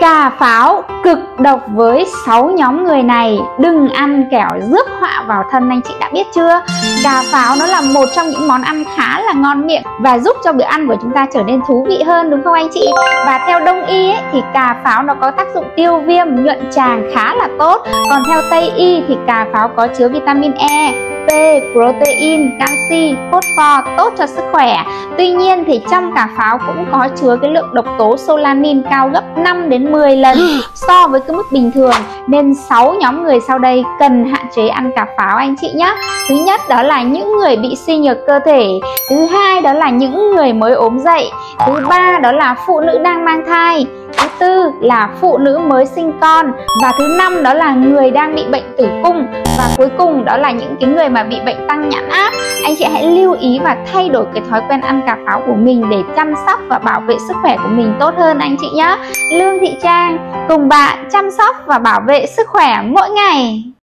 Cà pháo cực độc với 6 nhóm người này. Đừng ăn kẻo rước họa vào thân anh chị đã biết chưa? Cà pháo nó là một trong những món ăn khá là ngon miệng Và giúp cho bữa ăn của chúng ta trở nên thú vị hơn đúng không anh chị? Và theo đông y ấy, thì cà pháo nó có tác dụng tiêu viêm, nhuận tràng khá là tốt. Còn theo tây y thì cà pháo có chứa vitamin E. P, protein, canxi, phosphor tốt cho sức khỏe. Tuy nhiên thì trong cà pháo cũng có chứa cái lượng độc tố solanin cao gấp 5 đến 10 lần so với cái mức bình thường nên 6 nhóm người sau đây cần hạn chế ăn cà pháo anh chị nhé. Thứ nhất đó là những người bị suy nhược cơ thể, thứ hai đó là những người mới ốm dậy, thứ ba đó là phụ nữ đang mang thai, tư là phụ nữ mới sinh con. Và thứ năm đó là người đang bị bệnh tử cung. Và cuối cùng đó là những cái người mà bị bệnh tăng nhãn áp. Anh chị hãy lưu ý và thay đổi cái thói quen ăn cà pháo của mình để chăm sóc và bảo vệ sức khỏe của mình tốt hơn anh chị nhé Lương Thị Trang cùng bạn chăm sóc và bảo vệ sức khỏe mỗi ngày.